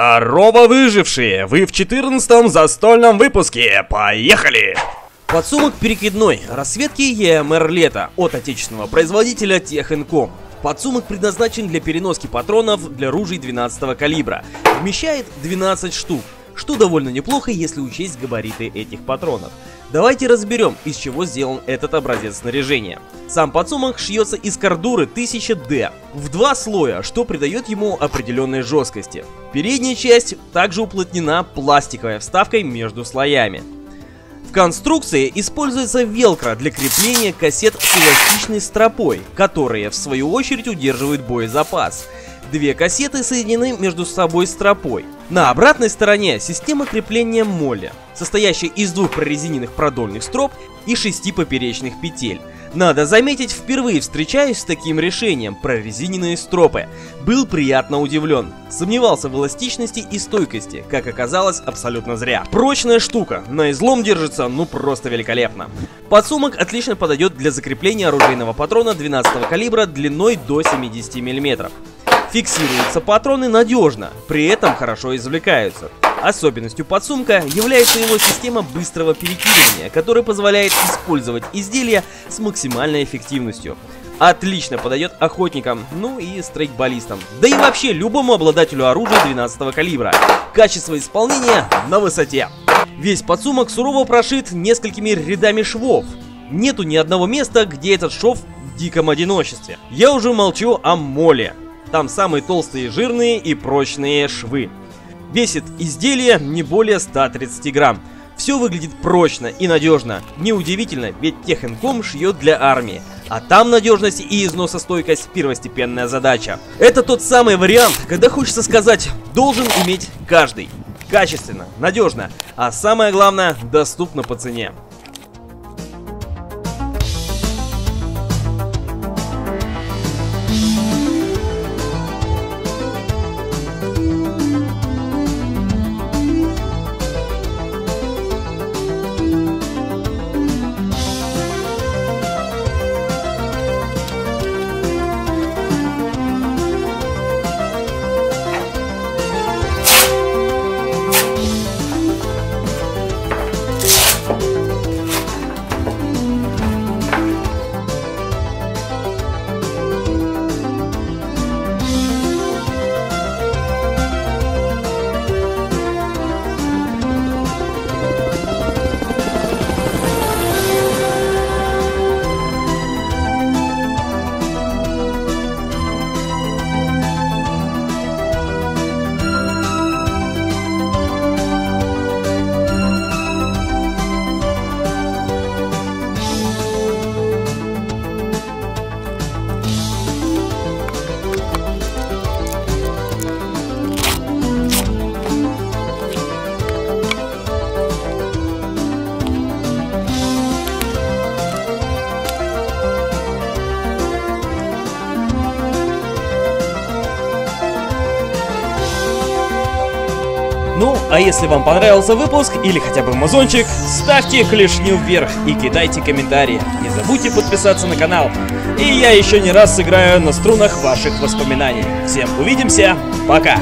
Здорово, выжившие! Вы в 14-м застольном выпуске! Поехали! Подсумок перекидной расцветки EMR лето от отечественного производителя Техинком. Подсумок предназначен для переноски патронов для ружей 12 калибра. Вмещает 12 штук, что довольно неплохо, если учесть габариты этих патронов. Давайте разберем, из чего сделан этот образец снаряжения. Сам подсумок шьется из кордуры 1000D в два слоя, что придает ему определенной жесткости. Передняя часть также уплотнена пластиковой вставкой между слоями. В конструкции используется велкро для крепления кассет с эластичной стропой, которые в свою очередь удерживают боезапас. Две кассеты соединены между собой стропой. На обратной стороне система крепления молли, состоящая из двух прорезиненных продольных строп и шести поперечных петель. Надо заметить, впервые встречаюсь с таким решением, прорезиненные стропы. Был приятно удивлен. Сомневался в эластичности и стойкости, как оказалось, абсолютно зря. Прочная штука, на излом держится, ну просто великолепно. Подсумок отлично подойдет для закрепления оружейного патрона 12 калибра длиной до 70 мм. Фиксируются патроны надежно, при этом хорошо извлекаются. Особенностью подсумка является его система быстрого перекидывания, которая позволяет использовать изделия с максимальной эффективностью. Отлично подойдет охотникам, ну и стрейкболистам. Да и вообще любому обладателю оружия 12 калибра. Качество исполнения на высоте. Весь подсумок сурово прошит несколькими рядами швов. Нету ни одного места, где этот шов в диком одиночестве. Я уже молчу о моле. Там самые толстые, жирные и прочные швы. Весит изделие не более 130 грамм. Все выглядит прочно и надежно. Неудивительно, ведь Техинком шьет для армии. А там надежность и износостойкость первостепенная задача. Это тот самый вариант, когда хочется сказать, должен иметь каждый. Качественно, надежно, а самое главное, доступно по цене. Ну, а если вам понравился выпуск или хотя бы мазончик, ставьте клешню вверх и кидайте комментарии. Не забудьте подписаться на канал. И я еще не раз сыграю на струнах ваших воспоминаний. Всем увидимся, пока!